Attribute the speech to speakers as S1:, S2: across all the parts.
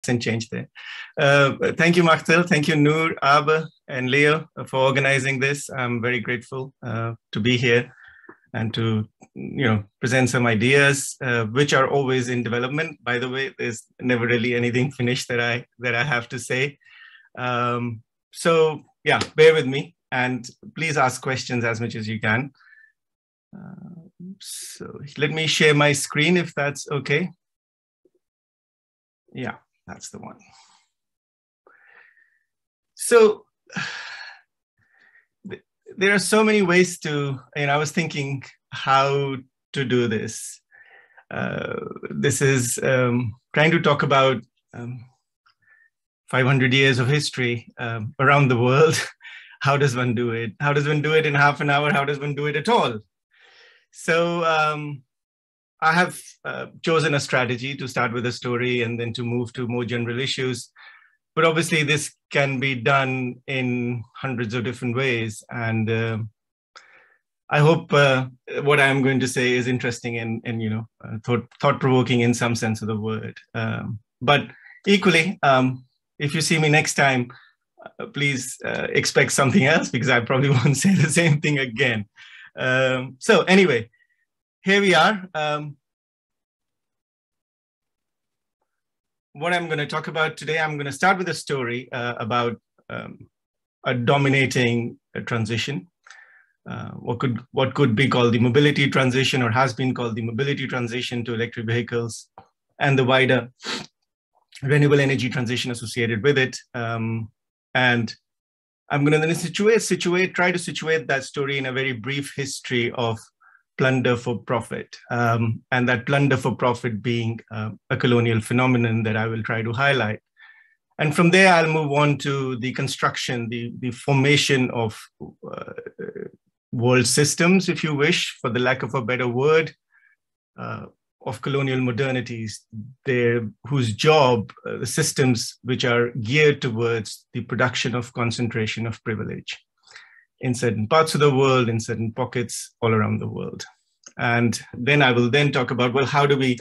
S1: accent change there. Uh, thank you, Machteld. Thank you, Nur, Abe, and Leo for organizing this. I'm very grateful uh, to be here and to you know present some ideas uh, which are always in development by the way there's never really anything finished that i that i have to say um, so yeah bear with me and please ask questions as much as you can uh, so let me share my screen if that's okay yeah that's the one so there are so many ways to, and I was thinking how to do this. Uh, this is um, trying to talk about um, 500 years of history um, around the world. how does one do it? How does one do it in half an hour? How does one do it at all? So um, I have uh, chosen a strategy to start with a story and then to move to more general issues. But obviously this can be done in hundreds of different ways. And uh, i hope uh, what i'm going to say is interesting and, and you know uh, thought, thought-provoking in some sense of the word. Um, but equally um, if you see me next time uh, please uh, expect something else because i probably won't say the same thing again. Um, so anyway here we are um, what I'm going to talk about today, I'm going to start with a story uh, about um, a dominating uh, transition. Uh, what could what could be called the mobility transition or has been called the mobility transition to electric vehicles and the wider renewable energy transition associated with it. Um, and I'm going to then situate, situate, try to situate that story in a very brief history of plunder for profit, um, and that plunder for profit being uh, a colonial phenomenon that I will try to highlight. And from there, I'll move on to the construction, the, the formation of uh, world systems, if you wish, for the lack of a better word, uh, of colonial modernities, their, whose job, uh, the systems which are geared towards the production of concentration of privilege in certain parts of the world, in certain pockets all around the world. And then I will then talk about, well, how do we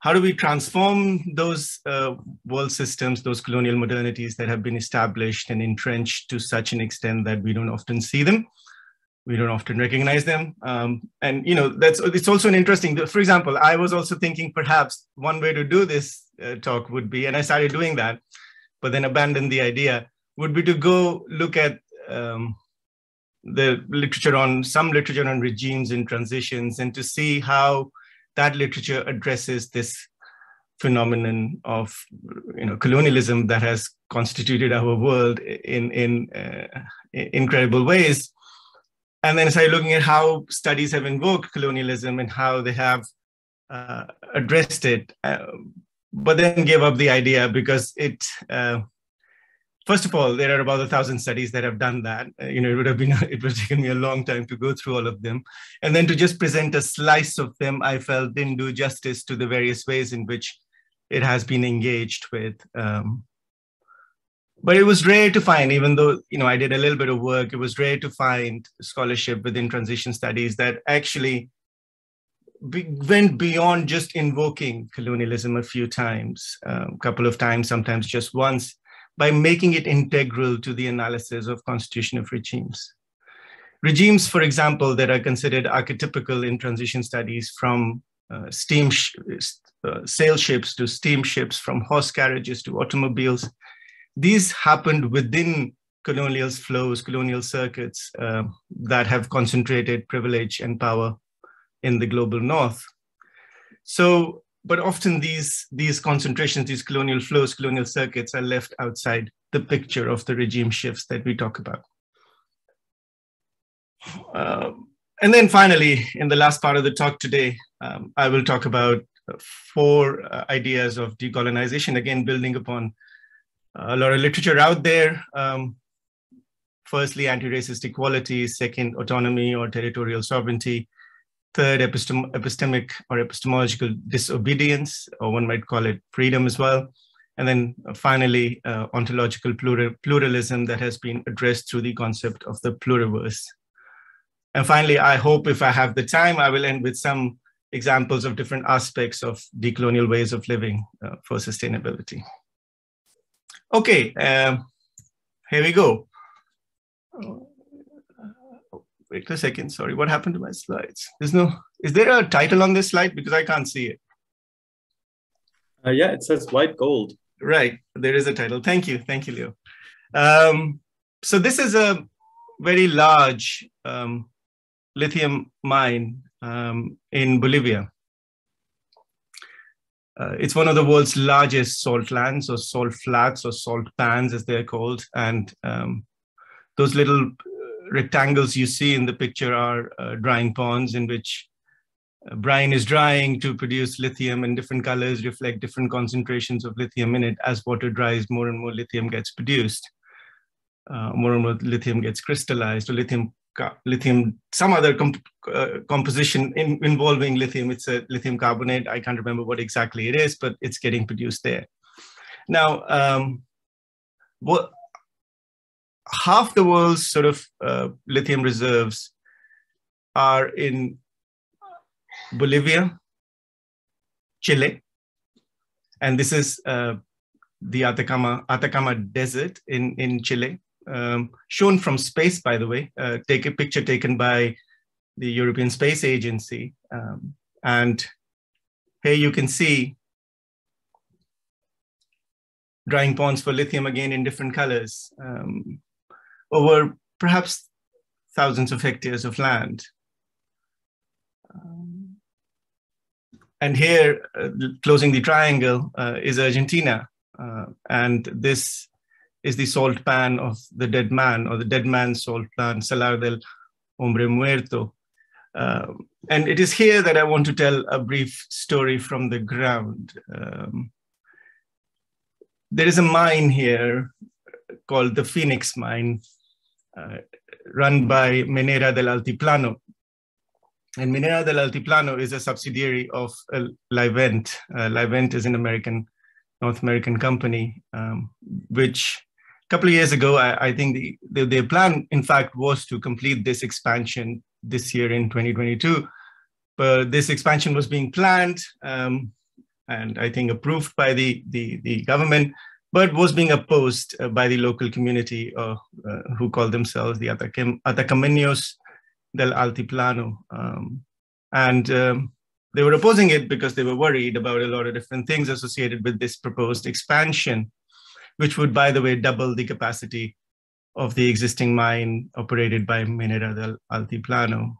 S1: how do we transform those uh, world systems, those colonial modernities that have been established and entrenched to such an extent that we don't often see them, we don't often recognize them, um, and you know that's it's also an interesting. For example, I was also thinking perhaps one way to do this uh, talk would be, and I started doing that, but then abandoned the idea. Would be to go look at um, the literature on some literature on regimes and transitions and to see how that literature addresses this phenomenon of you know colonialism that has constituted our world in in uh, incredible ways. And then started looking at how studies have invoked colonialism and how they have uh, addressed it uh, but then gave up the idea because it uh, first of all, there are about a thousand studies that have done that. Uh, you know, it would have been it would have taken me a long time to go through all of them, and then to just present a slice of them, I felt didn't do justice to the various ways in which it has been engaged with. Um, but it was rare to find, even though you know I did a little bit of work, it was rare to find scholarship within transition studies that actually be, went beyond just invoking colonialism a few times, a um, couple of times, sometimes just once by making it integral to the analysis of constitution of regimes. Regimes, for example, that are considered archetypical in transition studies from uh, steam sh uh, sail ships to steamships, from horse carriages to automobiles, these happened within colonial flows, colonial circuits uh, that have concentrated privilege and power in the global north. So but often these, these concentrations, these colonial flows, colonial circuits are left outside the picture of the regime shifts that we talk about. Uh, and then finally, in the last part of the talk today, um, I will talk about four uh, ideas of decolonization, again, building upon a lot of literature out there. Um, firstly, anti-racist equality, second, autonomy or territorial sovereignty, Third, epistem epistemic or epistemological disobedience, or one might call it freedom as well. And then uh, finally, uh, ontological plural pluralism that has been addressed through the concept of the pluriverse. And finally, I hope if I have the time, I will end with some examples of different aspects of decolonial ways of living uh, for sustainability. Okay, um, here we go. Wait a second, sorry, what happened to my slides? There's no, is there a title on this slide? Because I can't see it.
S2: Uh, yeah, it says white gold.
S1: Right, there is a title. Thank you, thank you, Leo. Um, so this is a very large um, lithium mine um, in Bolivia. Uh, it's one of the world's largest salt lands or salt flats or salt pans as they're called. And um, those little rectangles you see in the picture are uh, drying ponds in which uh, brine is drying to produce lithium and different colors reflect different concentrations of lithium in it. As water dries, more and more lithium gets produced. Uh, more and more lithium gets crystallized or lithium lithium, some other comp uh, composition in, involving lithium. It's a lithium carbonate. I can't remember what exactly it is, but it's getting produced there. Now, um, what half the world's sort of uh, lithium reserves are in Bolivia, Chile, and this is uh, the Atacama Atacama Desert in in Chile um, shown from space, by the way, uh, take a picture taken by the European Space Agency. Um, and here you can see drying ponds for lithium again in different colors um, over perhaps thousands of hectares of land. Um, and here, uh, closing the triangle, uh, is Argentina. Uh, and this is the salt pan of the dead man or the dead man's salt pan, Salar del Hombre Muerto. Um, and it is here that I want to tell a brief story from the ground. Um, there is a mine here called the Phoenix Mine, run by Minera del Altiplano. And Minera del Altiplano is a subsidiary of uh, Livent. Uh, Livent is an American, North American company, um, which a couple of years ago, I, I think the, the, their plan, in fact, was to complete this expansion this year in 2022. But this expansion was being planned um, and I think approved by the, the, the government, but was being opposed uh, by the local community uh, uh, who call themselves the Atacam Atacameños del Altiplano. Um, and um, they were opposing it because they were worried about a lot of different things associated with this proposed expansion which would, by the way, double the capacity of the existing mine operated by Minera del Altiplano.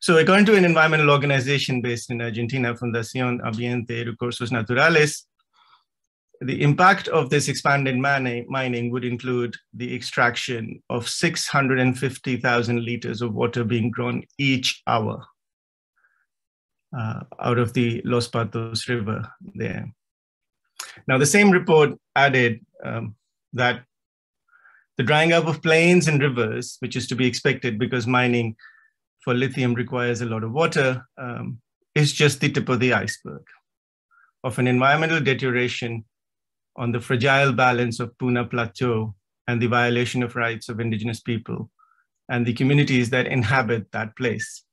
S1: So according to an environmental organization based in Argentina, Fundación Ambiente Recursos Naturales, the impact of this expanded mining would include the extraction of 650,000 liters of water being drawn each hour uh, out of the Los Patos River there. Now, the same report added um, that the drying up of plains and rivers, which is to be expected because mining for lithium requires a lot of water, um, is just the tip of the iceberg of an environmental deterioration on the fragile balance of Puna Plateau and the violation of rights of indigenous people and the communities that inhabit that place.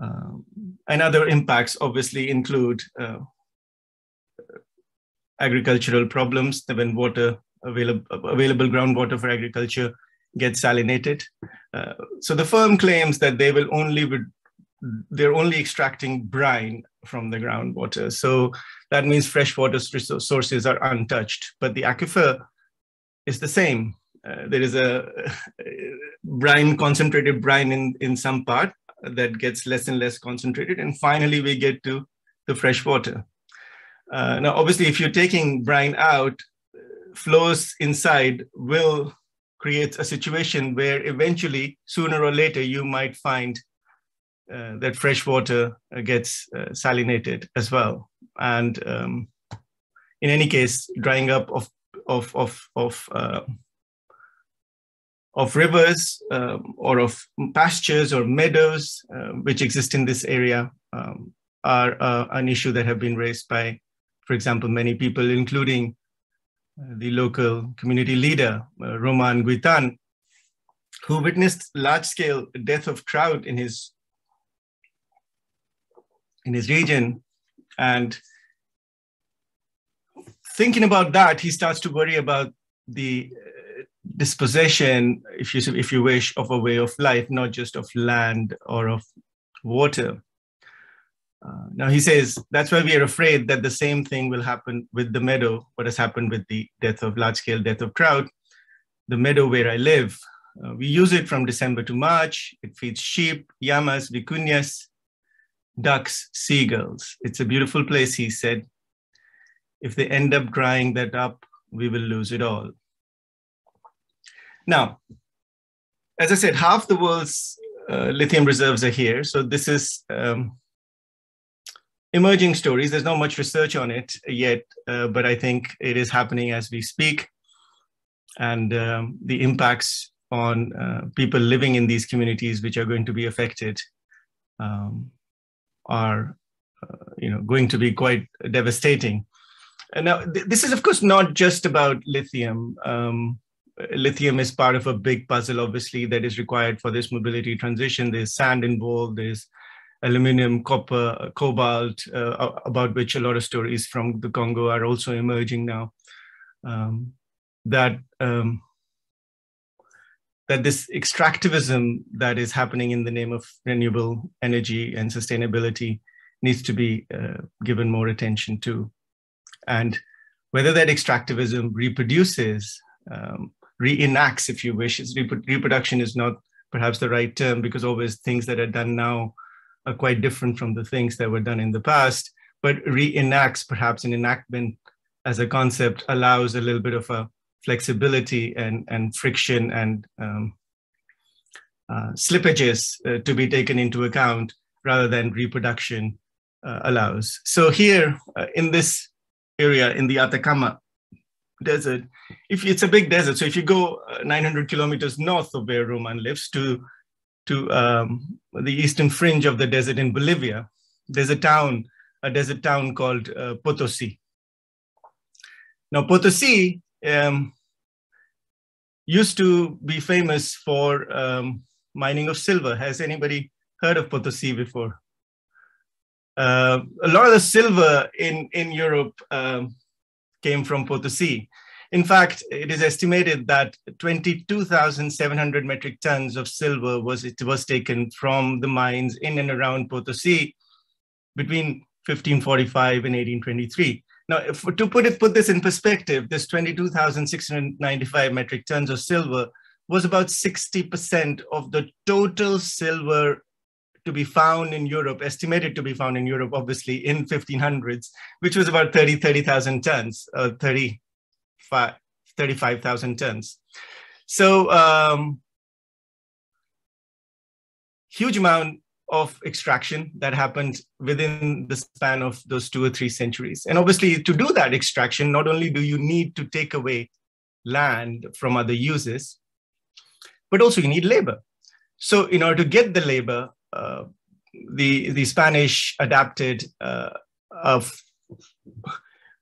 S1: Um, and other impacts obviously include uh, agricultural problems when water available, available groundwater for agriculture gets salinated. Uh, so the firm claims that they will only they're only extracting brine from the groundwater. So that means freshwater sources are untouched, but the aquifer is the same. Uh, there is a brine, concentrated brine in, in some part that gets less and less concentrated. And finally, we get to the fresh water. Uh, now, obviously, if you're taking brine out, flows inside will create a situation where eventually, sooner or later, you might find uh, that fresh water uh, gets uh, salinated as well. And um, in any case, drying up of of of of of rivers um, or of pastures or meadows uh, which exist in this area um, are an issue that have been raised by for example, many people, including the local community leader, Roman Guitan, who witnessed large-scale death of trout in his in his region. And thinking about that, he starts to worry about the uh, dispossession, if you, if you wish, of a way of life, not just of land or of water. Uh, now he says that's why we are afraid that the same thing will happen with the meadow, what has happened with the death of large scale death of trout. The meadow where I live, uh, we use it from December to March. It feeds sheep, llamas, vicuñas, ducks, seagulls. It's a beautiful place, he said. If they end up drying that up, we will lose it all. Now, as I said, half the world's uh, lithium reserves are here. So this is um, emerging stories. There's not much research on it yet, uh, but I think it is happening as we speak. And um, the impacts on uh, people living in these communities, which are going to be affected, um, are uh, you know going to be quite devastating. And now, th- this is of course not just about lithium. Um, lithium is part of a big puzzle, obviously, that is required for this mobility transition. There's sand involved. There's aluminum, copper, cobalt, uh, about which a lot of stories from the Congo are also emerging now. Um, that um, that this extractivism that is happening in the name of renewable energy and sustainability needs to be uh, given more attention to, and whether that extractivism reproduces, um, reenacts, if you wish, is reproduction is not perhaps the right term because always things that are done now are quite different from the things that were done in the past, but reenacts perhaps an enactment as a concept allows a little bit of a flexibility and, and friction and um, uh, slippages uh, to be taken into account rather than reproduction uh, allows. So here uh, in this area in the Atacama desert, if it's a big desert, so if you go uh, 900 kilometers north of where Roman lives to to um, the eastern fringe of the desert in Bolivia, there's a town, a desert town called uh, Potosi. Now, Potosi um, used to be famous for um, mining of silver. Has anybody heard of Potosi before? Uh, a lot of the silver in, in Europe um, came from Potosi. In fact, it is estimated that 22,700 metric tons of silver was, it was taken from the mines in and around Potosi between 1545 and 1823. Now, if, to put, it, put this in perspective, this 22,695 metric tons of silver was about 60% of the total silver to be found in Europe, estimated to be found in Europe, obviously in 1500s, which was about 30, 30,000 tons, uh, 30, 35,000 tons. So um, huge amount of extraction that happened within the span of those two or three centuries. And obviously to do that extraction, not only do you need to take away land from other uses, but also you need labor. So in order to get the labor, uh, the, the Spanish adapted uh, of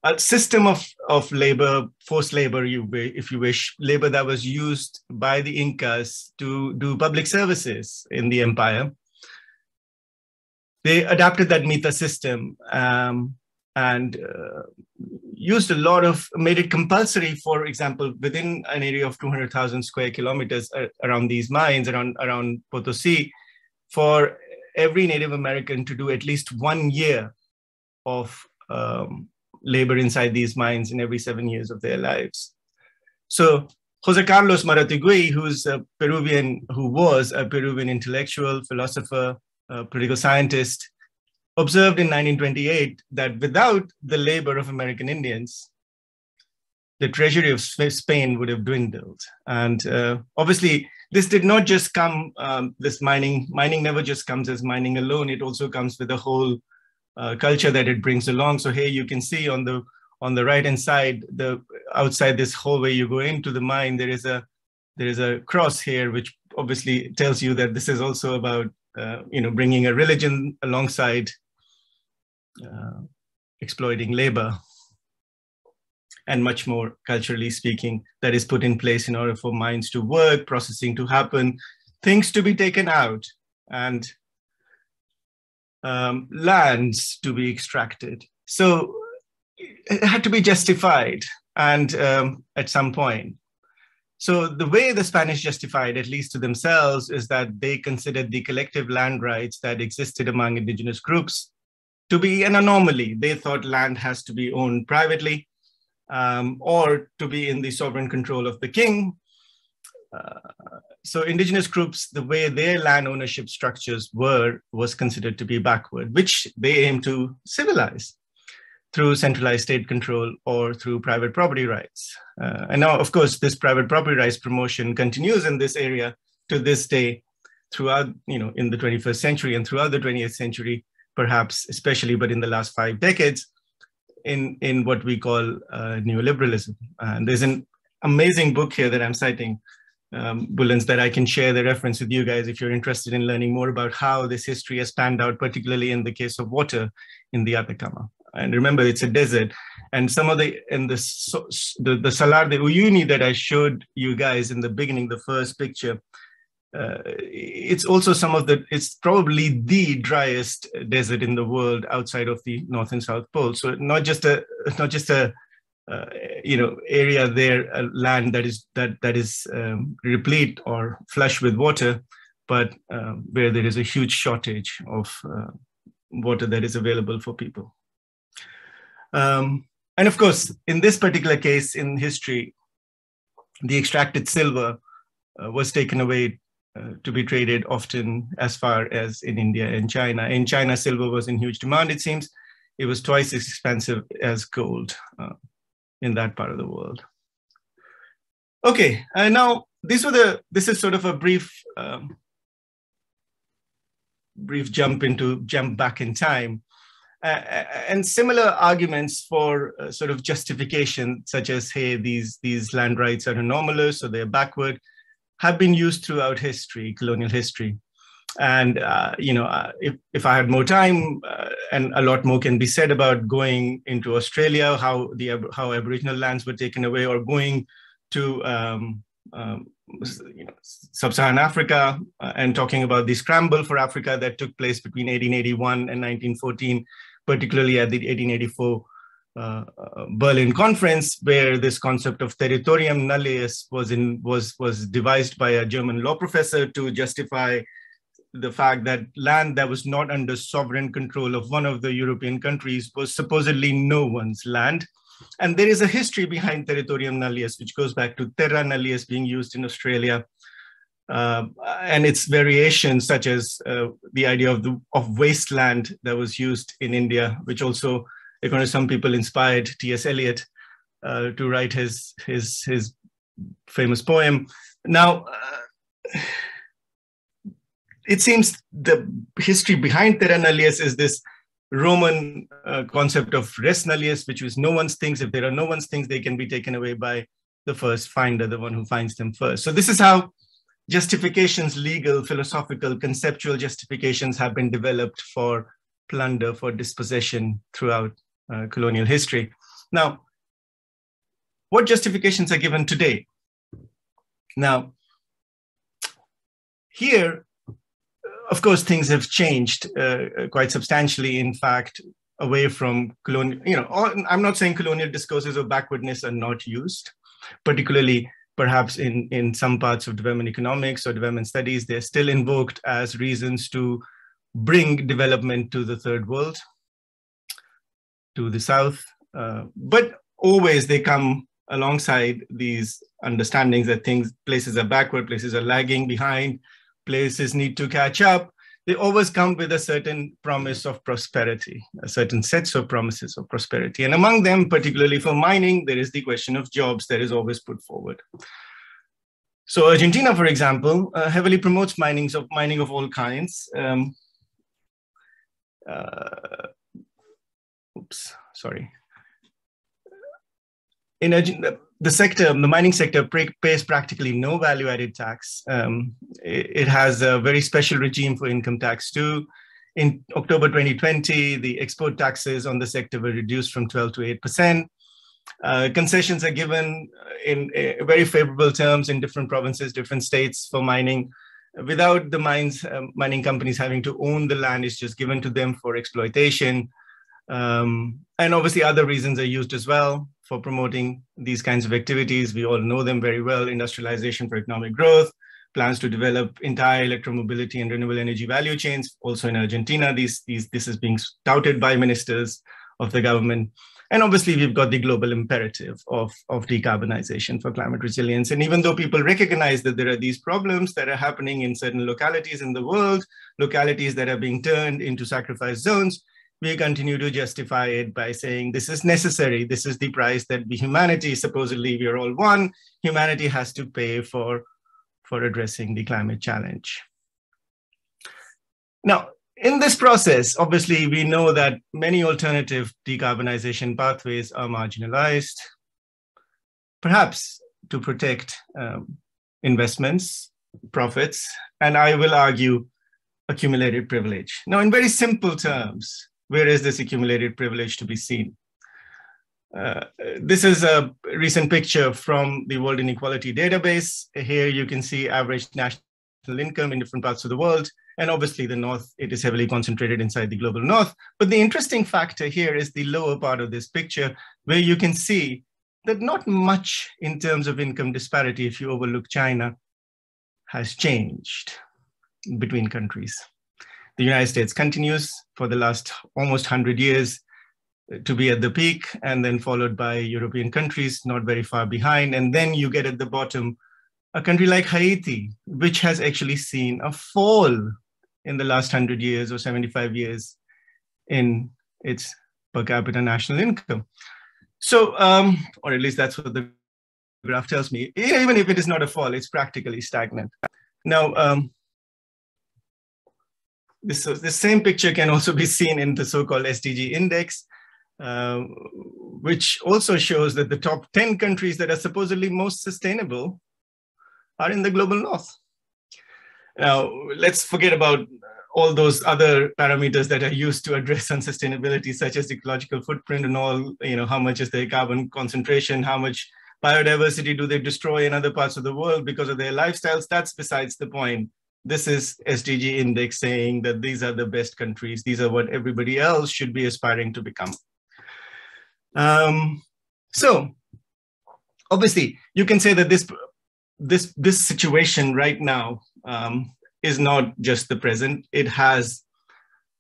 S1: a system of, of labor, forced labor, you, if you wish, labor that was used by the Incas to do public services in the empire. They adapted that Mita system um, and uh, used a lot of, made it compulsory, for example, within an area of 200,000 square kilometers uh, around these mines, around, around Potosi, for every Native American to do at least one year of um, labor inside these mines in every seven years of their lives. So Jose Carlos Mariátegui, who's a Peruvian, who was a Peruvian intellectual, philosopher, political scientist, observed in 1928 that without the labor of American Indians, the treasury of Spain would have dwindled. And uh, obviously, this did not just come, um, this mining, mining never just comes as mining alone, it also comes with a whole uh, culture that it brings along. So here you can see on the on the right hand side, the outside this hallway you go into the mine, there is a there is a cross here, which obviously tells you that this is also about uh, you know bringing a religion alongside uh, exploiting labor and much more culturally speaking that is put in place in order for mines to work processing to happen things to be taken out and um, lands to be extracted. So it had to be justified and um, at some point. So the way the Spanish justified, at least to themselves, is that they considered the collective land rights that existed among indigenous groups to be an anomaly. They thought land has to be owned privately um, or to be in the sovereign control of the king. Uh, so indigenous groups, the way their land ownership structures were, was considered to be backward, which they aim to civilize through centralized state control or through private property rights. Uh, and now, of course, this private property rights promotion continues in this area to this day throughout, you know, in the 21st century and throughout the 20th century, perhaps especially, but in the last five decades, in, in what we call uh, neoliberalism. And there's an amazing book here that I'm citing, um, Bullens, that I can share the reference with you guys if you're interested in learning more about how this history has panned out, particularly in the case of water in the Atacama and remember it's a desert. And some of the in the the, the salar de uyuni that i showed you guys in the beginning the first picture uh, it's also some of the it's probably the driest desert in the world outside of the north and south pole. So not just a it's not just a uh, you know area there a land that is that that is um, replete or flush with water but uh, where there is a huge shortage of uh, water that is available for people um, and of course, in this particular case in history, the extracted silver uh, was taken away uh, to be traded often as far as in India and China. In China, silver was in huge demand, it seems. It was twice as expensive as gold uh, in that part of the world. Okay, and now these were the, this is sort of a brief, um, brief jump into, jump back in time and similar arguments for uh, sort of justification, such as, hey, these, these land rights are anomalous or they're backward, have been used throughout history, colonial history. And, uh, you know, uh, if, if I had more time uh, and a lot more can be said about going into Australia, how, the, how Aboriginal lands were taken away or going to um, um, you know, sub-Saharan Africa uh, and talking about the scramble for Africa that took place between 1881 and 1914 particularly at the 1884 uh, uh, Berlin conference, where this concept of territorium nullius was in was was devised by a German law professor to justify the fact that land that was not under sovereign control of one of the European countries was supposedly no one's land. And there is a history behind territorium nullius, which goes back to terra nullius being used in Australia uh, and its variations, such as uh, the idea of the of wasteland that was used in India, which also, according to some people, inspired T.S. Eliot uh, to write his his his famous poem. Now, uh, it seems the history behind terra nullius is this Roman uh, concept of res nullius, which was no one's things. If there are no one's things, they can be taken away by the first finder, the one who finds them first. So this is how justifications, legal, philosophical, conceptual justifications have been developed for plunder, for dispossession throughout uh, colonial history. Now, what justifications are given today? Now, here, of course, things have changed uh, quite substantially. In fact, away from colonial, you know, I'm not saying colonial discourses of backwardness are not used, particularly perhaps in, in some parts of development economics or development studies, they're still invoked as reasons to bring development to the third world, to the south. Uh, but always they come alongside these understandings that things, places are backward, places are lagging behind, places need to catch up they always come with a certain promise of prosperity, a certain sets of promises of prosperity. And among them, particularly for mining, there is the question of jobs that is always put forward. So Argentina, for example, uh, heavily promotes mining of mining of all kinds. Um, uh, oops, sorry. In Argentina, the sector, the mining sector, pays practically no value-added tax. Um, it, it, has a very special regime for income tax too. In October 2020, the export taxes on the sector were reduced from 12 to 8 percent. Uh, concessions are given in uh, very favorable terms in different provinces, different states for mining. without the mines, uh, mining companies having to own the land. It's just given to them for exploitation. Um, and obviously other reasons are used as well for promoting these kinds of activities. We all know them very well, industrialization for economic growth, plans to develop entire electromobility and renewable energy value chains. Also in Argentina, these, these, this is being touted by ministers of the government. And obviously, we've got the global imperative of, of decarbonization for climate resilience. And even though people recognize that there are these problems that are happening in certain localities in the world, localities that are being turned into sacrifice zones, we continue to justify it by saying this is necessary. This is the price that the humanity, supposedly we are all one, humanity has to pay for, for addressing the climate challenge. Now, in this process, obviously, we know that many alternative decarbonization pathways are marginalized, perhaps to protect um, investments, profits, and I will argue accumulated privilege. Now, in very simple terms, where is this accumulated privilege to be seen? Uh, this is a recent picture from the World Inequality Database. Here you can see average national income in different parts of the world. And obviously the North, it is heavily concentrated inside the global North. But the interesting factor here is the lower part of this picture, where you can see that not much in terms of income disparity, if you overlook China, has changed between countries. The United States continues for the last almost 100 years to be at the peak, and then followed by European countries, not very far behind. And then you get at the bottom a country like Haiti, which has actually seen a fall in the last 100 years or 75 years in its per capita national income. So, um, or at least that's what the graph tells me. Even if it is not a fall, it's practically stagnant. Now, um, this, this same picture can also be seen in the so-called SDG index, uh, which also shows that the top 10 countries that are supposedly most sustainable are in the global north. Now, let's forget about all those other parameters that are used to address unsustainability, such as ecological footprint and all, you know, how much is their carbon concentration, how much biodiversity do they destroy in other parts of the world because of their lifestyles, that's besides the point. This is SDG index saying that these are the best countries. These are what everybody else should be aspiring to become. Um, so obviously you can say that this this this situation right now um, is not just the present. It has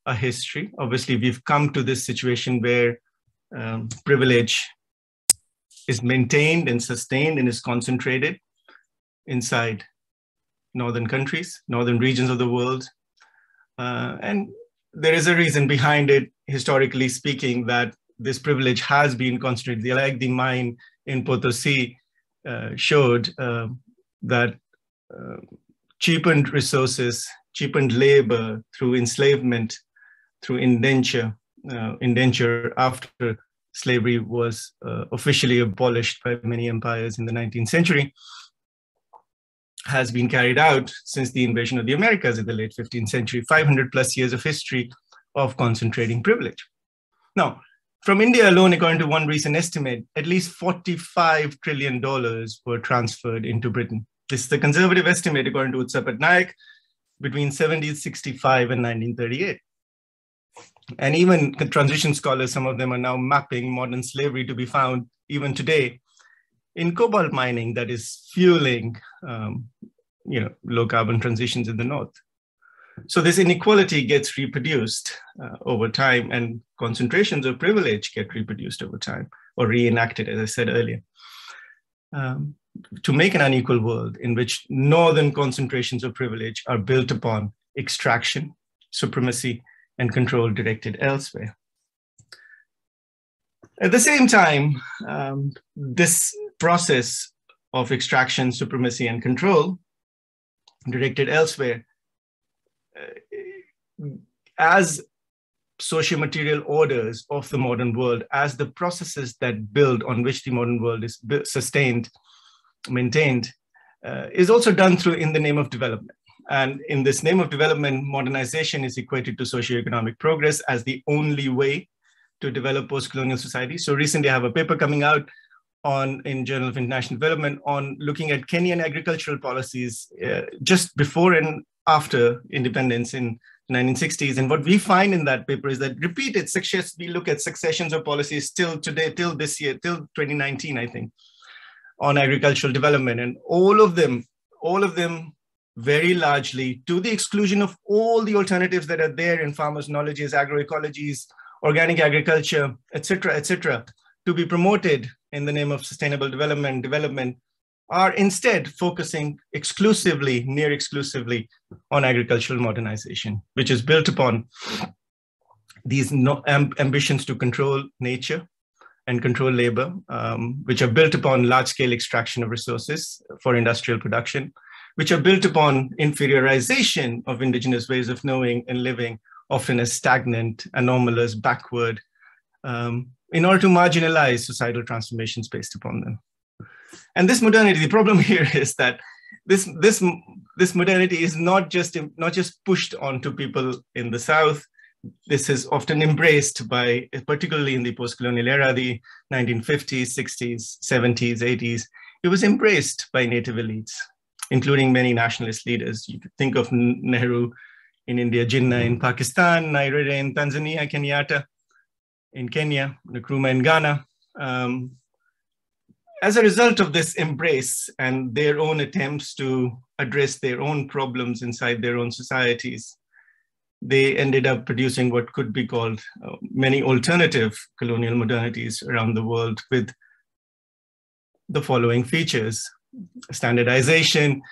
S1: a history. Obviously, we've come to this situation where um, privilege is maintained and sustained and is concentrated inside northern countries, northern regions of the world. Uh, and there is a reason behind it, historically speaking, that this privilege has been concentrated. Like the mine in Potosi uh, showed, uh, that uh, cheapened resources, cheapened labor through enslavement, through indenture, uh, indenture after slavery was uh, officially abolished by many empires in the 19th century, has been carried out since the invasion of the Americas in the late 15th century, 500 plus years of history of concentrating privilege. Now, from India alone, according to one recent estimate, at least $45 trillion were transferred into Britain. This is the conservative estimate, according to Utsa Patnaik, between 1765 and 1938. And even the transition scholars, some of them are now mapping modern slavery to be found even today in cobalt mining that is fueling um, you know, low carbon transitions in the north. So this inequality gets reproduced uh, over time and concentrations of privilege get reproduced over time or reenacted, as I said earlier. Um, to make an unequal world in which northern concentrations of privilege are built upon extraction, supremacy, and control directed elsewhere. At the same time, um, this process of extraction, supremacy, and control directed elsewhere uh, as socio-material orders of the modern world, as the processes that build on which the modern world is sustained, maintained, uh, is also done through in the name of development. And in this name of development, modernization is equated to socioeconomic progress as the only way to develop post-colonial society. So recently I have a paper coming out on in Journal of International Development on looking at Kenyan agricultural policies uh, just before and after independence in 1960s. And what we find in that paper is that repeated success, we look at successions of policies till today, till this year, till 2019, I think, on agricultural development. And all of them, all of them very largely to the exclusion of all the alternatives that are there in farmers' knowledges, agroecologies, organic agriculture, etc., etc., to be promoted in the name of sustainable development, development, are instead focusing exclusively, near exclusively, on agricultural modernization, which is built upon these no, amb ambitions to control nature and control labor, um, which are built upon large scale extraction of resources for industrial production, which are built upon inferiorization of indigenous ways of knowing and living, often as stagnant, anomalous, backward, um, in order to marginalize societal transformations based upon them. And this modernity, the problem here is that this this this modernity is not just not just pushed onto people in the South. This is often embraced by, particularly in the post-colonial era, the 1950s, 60s, 70s, 80s. It was embraced by native elites, including many nationalist leaders. You could think of Nehru in India, Jinnah in Pakistan, Nyerere in Tanzania, Kenyatta in Kenya, Nkrumah in Ghana. Um, as a result of this embrace and their own attempts to address their own problems inside their own societies, they ended up producing what could be called uh, many alternative colonial modernities around the world with the following features standardization,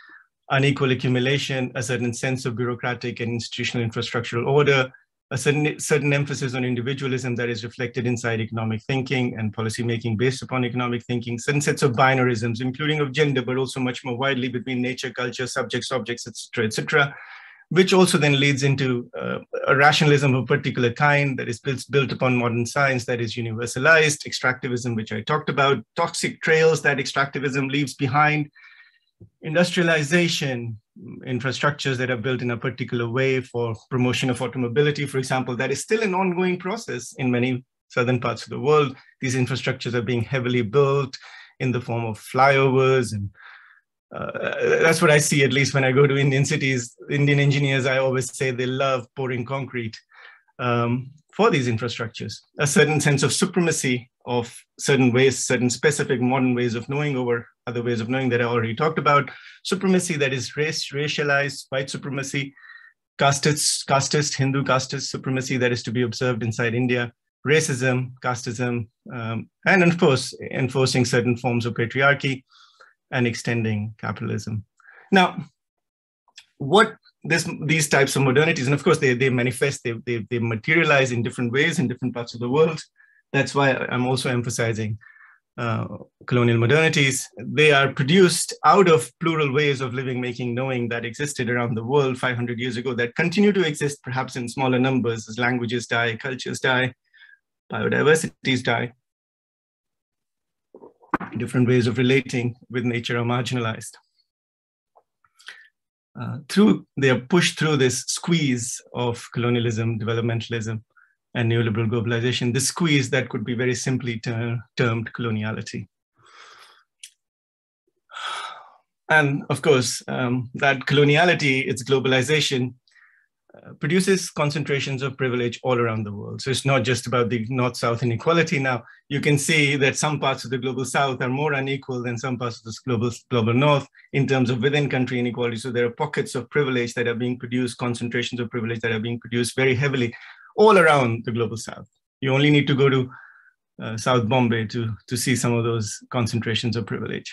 S1: unequal accumulation, a certain sense of bureaucratic and institutional infrastructural order, a certain, certain emphasis on individualism that is reflected inside economic thinking and policy making based upon economic thinking, certain sets of binarisms, including of gender, but also much more widely between nature, culture, subjects, objects, etc., etc., which also then leads into uh, a rationalism of a particular kind that is built, built upon modern science that is universalized, extractivism, which I talked about, toxic trails that extractivism leaves behind, industrialization, infrastructures that are built in a particular way for promotion of automobility, for example, that is still an ongoing process in many southern parts of the world. These infrastructures are being heavily built in the form of flyovers and uh, that's what I see, at least when I go to Indian cities. Indian engineers, I always say they love pouring concrete um, for these infrastructures. A certain sense of supremacy of certain ways, certain specific modern ways of knowing over other ways of knowing that I already talked about. Supremacy that is race, racialized, white supremacy, casteist, casteist, Hindu casteist supremacy that is to be observed inside India, racism, casteism, um, and of course, enforcing certain forms of patriarchy and extending capitalism. Now, what this, these types of modernities, and of course they, they manifest, they, they, they materialize in different ways in different parts of the world. That's why I'm also emphasizing uh, colonial modernities. They are produced out of plural ways of living, making, knowing that existed around the world 500 years ago that continue to exist perhaps in smaller numbers as languages die, cultures die, biodiversities die. Different ways of relating with nature are marginalized. Uh, through they are pushed through this squeeze of colonialism, developmentalism, and neoliberal globalization, the squeeze that could be very simply ter termed coloniality. And of course, um, that coloniality, its globalization, uh, produces concentrations of privilege all around the world. So it's not just about the North-South inequality now. You can see that some parts of the global South are more unequal than some parts of the global, global North in terms of within-country inequality. So there are pockets of privilege that are being produced, concentrations of privilege that are being produced very heavily all around the global south. You only need to go to uh, South Bombay to, to see some of those concentrations of privilege.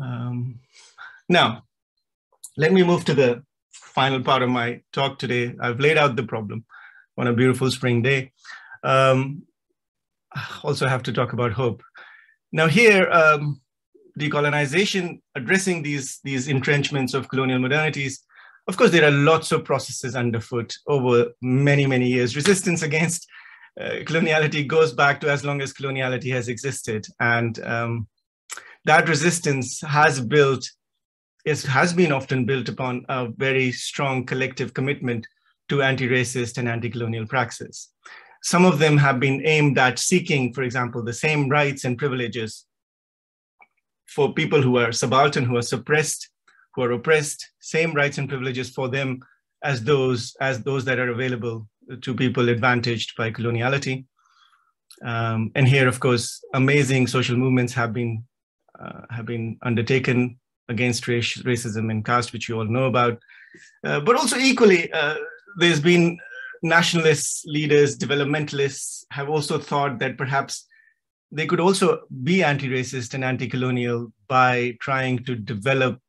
S1: Um, now, let me move to the final part of my talk today. I've laid out the problem on a beautiful spring day. Um, also have to talk about hope. Now here, um, decolonization, addressing these, these entrenchments of colonial modernities of course, there are lots of processes underfoot over many, many years. Resistance against uh, coloniality goes back to as long as coloniality has existed. And um, that resistance has built, it has been often built upon a very strong collective commitment to anti-racist and anti-colonial praxis. some of them have been aimed at seeking, for example, the same rights and privileges for people who are subaltern, who are suppressed, who are oppressed, same rights and privileges for them as those as those that are available to people advantaged by coloniality. Um, and here, of course, amazing social movements have been uh, have been undertaken against race, racism and caste, which you all know about. Uh, but also equally, uh, there's been nationalist leaders, developmentalists have also thought that perhaps they could also be anti-racist and anti-colonial by trying to develop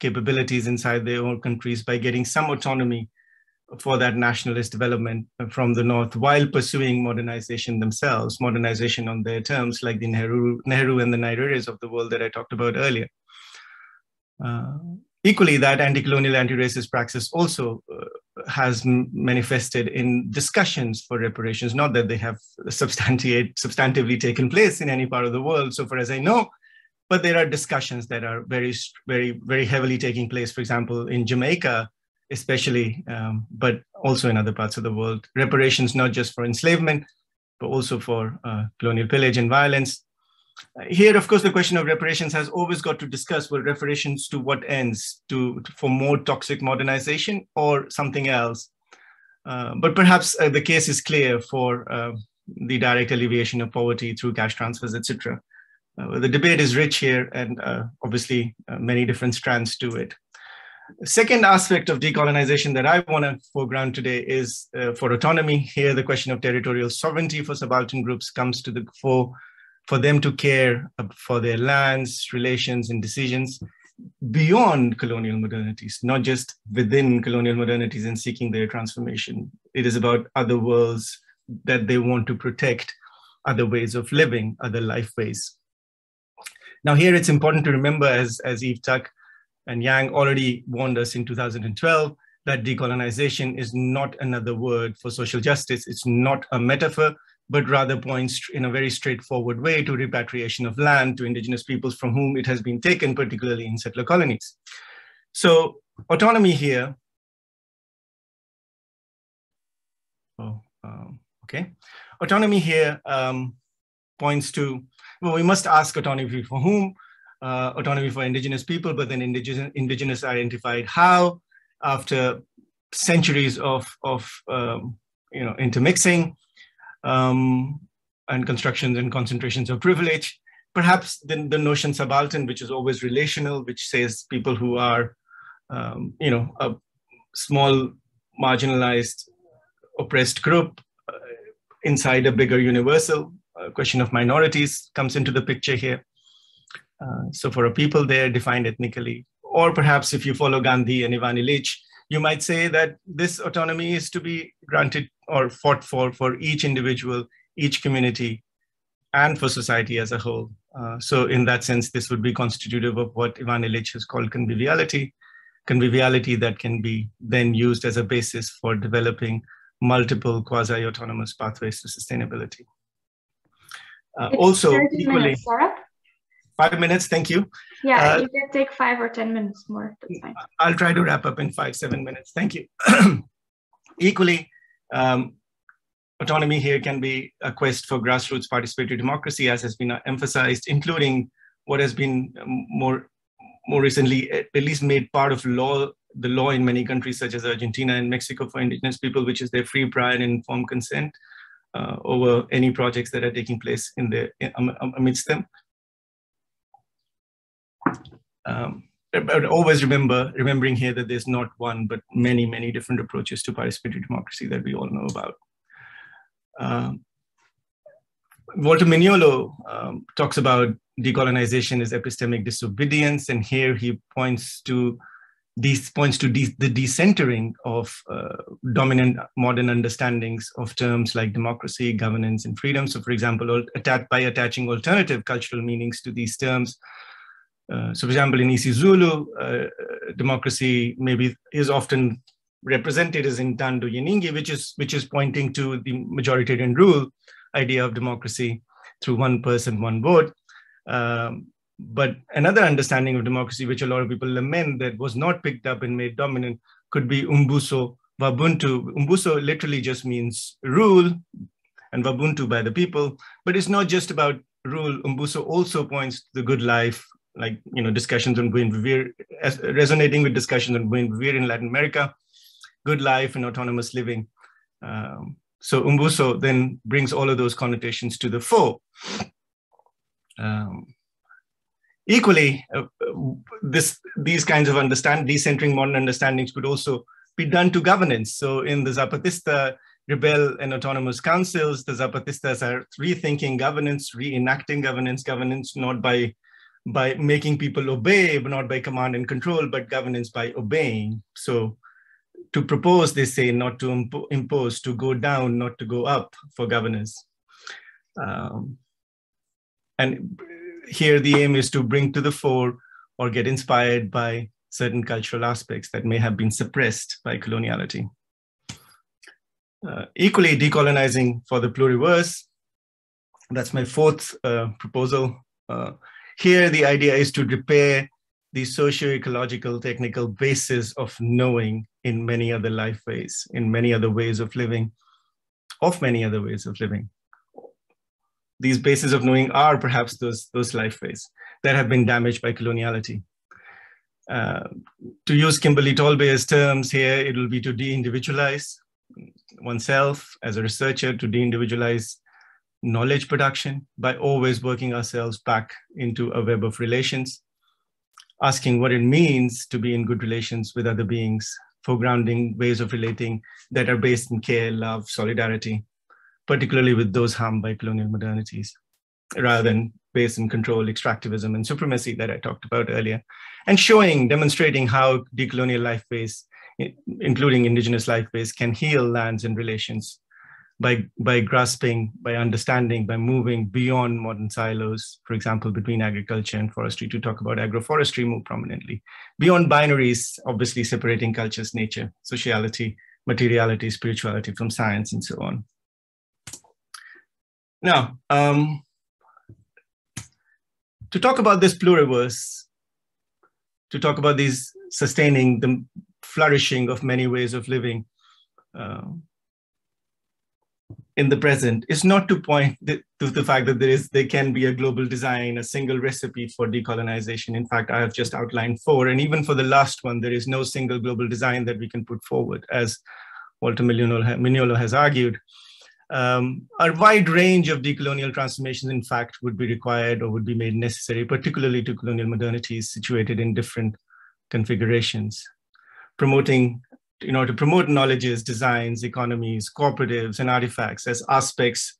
S1: capabilities inside their own countries by getting some autonomy for that nationalist development from the north while pursuing modernization themselves, modernization on their terms, like the Nehru, Nehru and the Nyerere of the world that I talked about earlier. Uh, equally, that anti-colonial, anti-racist praxis also uh, has manifested in discussions for reparations, not that they have substantiate, substantively taken place in any part of the world, so far as I know, but there are discussions that are very, very, very heavily taking place. For example, in Jamaica, especially, um, but also in other parts of the world. Reparations not just for enslavement, but also for uh, colonial pillage and violence. Uh, here, of course, the question of reparations has always got to discuss well, reparations to what ends, to, to for more toxic modernization or something else. Uh, but perhaps uh, the case is clear for uh, the direct alleviation of poverty through cash transfers, etc. Uh, the debate is rich here, and obviously many different strands to it second aspect of decolonization that I want to foreground today is uh, for autonomy. Here, the question of territorial sovereignty for subaltern groups comes to the fore for them to care for their lands, relations, and decisions beyond colonial modernities, not just within colonial modernities and seeking their transformation. It is about other worlds that they want to protect, other ways of living, other life ways. Now, here it's important to remember, as, as Eve Tuck and Yang already warned us in 2012 that decolonization is not another word for social justice. It's not a metaphor, but rather points in a very straightforward way to repatriation of land to indigenous peoples from whom it has been taken, particularly in settler colonies. So autonomy here, oh, um, okay. Autonomy here um, points to, well, we must ask autonomy for whom, uh, autonomy for indigenous people, but then indigenous, indigenous identified how after centuries of, of um, you know, intermixing um, and constructions and concentrations of privilege. Perhaps the, the notion subaltern, which is always relational, which says people who are, um, you know, a small marginalized oppressed group uh, inside a bigger universal. Question of minorities comes into the picture here. Uh, so for a people there defined ethnically, or perhaps if you follow Gandhi and Ivan Illich, you might say that this autonomy is to be granted or fought for for each individual, each community, and for society as a whole. Uh, so in that sense, this would be constitutive of what Ivan Illich has called conviviality, conviviality that can be then used as a basis for developing multiple quasi-autonomous pathways to sustainability. Uh, also, equally, minutes, Five minutes, thank you.
S3: Yeah, uh, you can take five or 10 minutes more, that's fine.
S1: I'll try to wrap up in five, seven minutes, thank you. Equally, um, autonomy here can be a quest for grassroots participatory democracy, as has been emphasized, including what has been more, more recently at least made part of law, the law in many countries such as Argentina and Mexico for indigenous people, which is their free, prior, and informed consent uh, over any projects that are taking place in the amidst them. Um, but always remember, remembering here that there's not one, but many, many different approaches to participatory democracy that we all know about. Um, Walter Mignolo um, talks about decolonization as epistemic disobedience, and here he points to these points to de the decentering of uh, dominant modern understandings of terms like democracy, governance, and freedom. So, for example, by attaching alternative cultural meanings to these terms, uh, so, for example, in isiZulu, uh, democracy maybe is often represented as in intando yeningi, which is which is pointing to the majoritarian rule idea of democracy through one person, one vote. Um, but another understanding of democracy, which a lot of people lament that was not picked up and made dominant, could be umbuso wabuntu. Umbuso literally just means rule, and Ubuntu by the people. But it's not just about rule. Umbuso also points to the good life, like you know discussions on buen vivir, resonating with discussions on buen vivir in Latin America, good life and autonomous living. Um, so Umbuso then brings all of those connotations to the fore. Um, equally, uh, this these kinds of understand decentering modern understandings could also be done to governance. So in the Zapatista rebel and autonomous councils, the Zapatistas are rethinking governance, reenacting governance, governance not by by making people obey, but not by command and control, but governance by obeying. So to propose, they say, not to impo impose, to go down, not to go up for governance. Um, and here the aim is to bring to the fore or get inspired by certain cultural aspects that may have been suppressed by coloniality. Uh, equally decolonizing for the pluriverse, that's my fourth uh, proposal. Uh, here the idea is to repair the socio-ecological technical basis of knowing in many other life ways, in many other ways of living, of many other ways of living. These bases of knowing are perhaps those, those life ways that have been damaged by coloniality. Uh, to use Kimberly TallBear's terms here, it will be to de-individualize oneself as a researcher, to de-individualize knowledge production by always working ourselves back into a web of relations asking what it means to be in good relations with other beings, foregrounding ways of relating that are based in care, love, solidarity, particularly with those harmed by colonial modernities, rather than based in control, extractivism, and supremacy that I talked about earlier, and showing, demonstrating how decolonial life ways, including indigenous life ways, can heal lands and relations by, by grasping, by understanding, by moving beyond modern silos, for example, between agriculture and forestry, to talk about agroforestry more prominently, beyond binaries, obviously separating cultures, nature, sociality, materiality, spirituality from science, and so on. Now, um, to talk about this pluriverse, to talk about these sustaining the flourishing of many ways of living, uh, in the present is not to point to the fact that there is there can be a global design a single recipe for decolonization. In fact i have just outlined four and even for the last one there is no single global design that we can put forward as walter mignolo has argued um, a wide range of decolonial transformations in fact would be required or would be made necessary particularly to colonial modernities situated in different configurations promoting you know, to promote knowledges, designs, economies, cooperatives, and artifacts as aspects,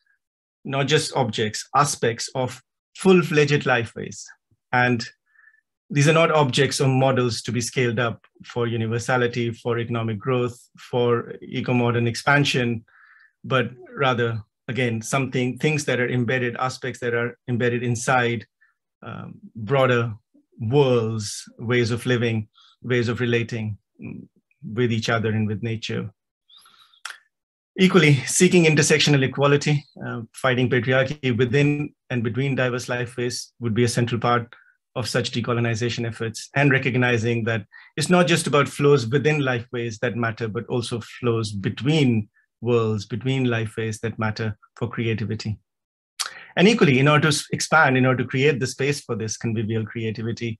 S1: not just objects, aspects of full-fledged lifeways. And these are not objects or models to be scaled up for universality, for economic growth, for eco-modern expansion, but rather, again, something, things that are embedded, aspects that are embedded inside um, broader worlds, ways of living, ways of relating, with each other and with nature. Equally, seeking intersectional equality, uh, fighting patriarchy within and between diverse life ways would be a central part of such decolonization efforts and recognizing that it's not just about flows within life ways that matter, but also flows between worlds, between lifeways that matter for creativity. And equally, in order to expand, in order to create the space for this convivial creativity,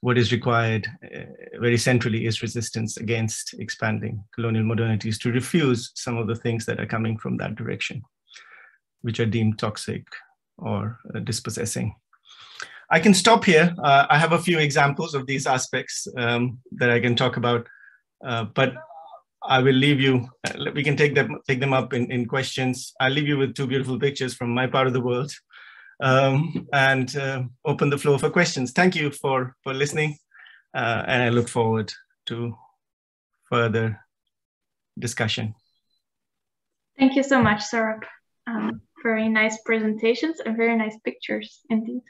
S1: what is required uh, very centrally is resistance against expanding colonial modernities to refuse some of the things that are coming from that direction, which are deemed toxic or uh, dispossessing. I can stop here. Uh, I have a few examples of these aspects um, that I can talk about, uh, but I will leave you, uh, we can take them, take them up in, in questions. I'll leave you with two beautiful pictures from my part of the world um, and uh, open the floor for questions. Thank you for, for listening, uh, and I look forward to further discussion.
S3: Thank you so much, Saurabh. Um, very nice presentations and very nice pictures indeed.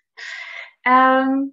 S3: Um,